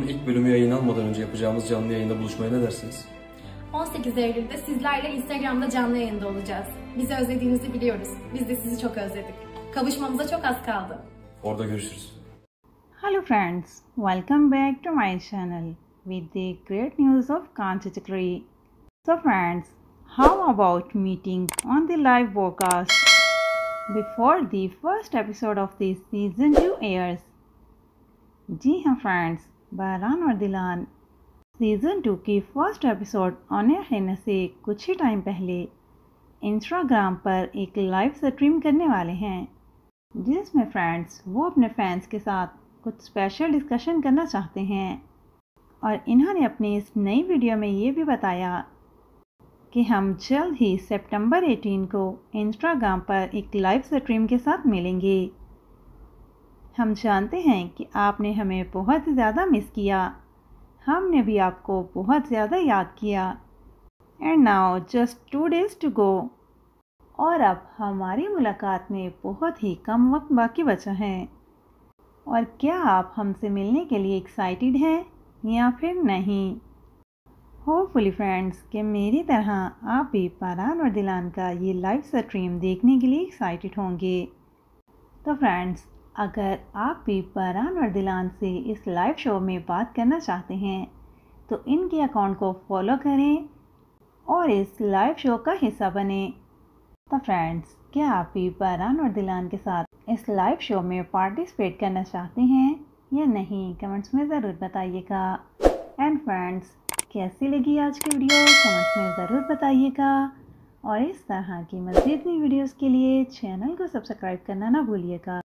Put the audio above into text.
Sezonun ilk bölümü yayınlanmadan önce yapacağımız canlı yayında buluşmaya ne dersiniz? 18 Eylül'de sizlerle Instagram'da canlı yayında olacağız. Bizi özlediğinizi biliyoruz. Biz de sizi çok özledik. Kavuşmamıza çok az kaldı. Orada görüşürüz. Hello friends, welcome back to my channel with the great news of Kanchi Chakri. So friends, how about meeting on the live broadcast before the first episode of the season 2 airs? जी हाँ friends Baran और दिलान। Season two की first episode on air होने से कुछ ही time पहले Instagram पर एक live stream करने वाले हैं, जिसमें फ्रेंड्स वो अपने फैंस के साथ कुछ स्पेशल डिस्कशन करना चाहते हैं। और इन्होंने अपनी इस नई वीडियो में ये भी बताया कि हम जल्द ही सितंबर 18 को इंस्टाग्राम पर एक लाइव स्ट्रीम के साथ मिलेंगे। हम जानते हैं कि आपने हमें बहुत ज़्यादा मिस किया। हमने भी आपको बहुत ज़्यादा याद किया। And now just two days to go और अब हमारी मुलाकात में बहुत ही कम वक्त बाकी बचा है। और क्या आप हमसे मिलने के लिए एक्साइटेड हैं या फिर नहीं? होपफुली फ्रेंड्स कि मेरी तरह आप भी पारान और दिलान का ये लाइव स्ट्रीम देखने के लिए एक्साइटेड होंगे। तो फ्रेंड्स अगर आप भी परान और दिलान से इस लाइव शो में बात करना चाहते हैं तो इनके अकाउंट को फॉलो करें और इस लाइव शो का हिस्सा बने। तो फ्रेंड्स क्या आप भी परान और दिलान के साथ इस लाइव शो में पार्टिसिपेट करना चाहते हैं या नहीं कमेंट्स में ज़रूर बताइएगा। एंड फ्रेंड्स कैसी लगी आज की वीडियो कमेंट्स में ज़रूर बताइएगा। और इस तरह की मज़ीद नई वीडियोज़ के लिए चैनल को सब्सक्राइब करना ना भूलिएगा।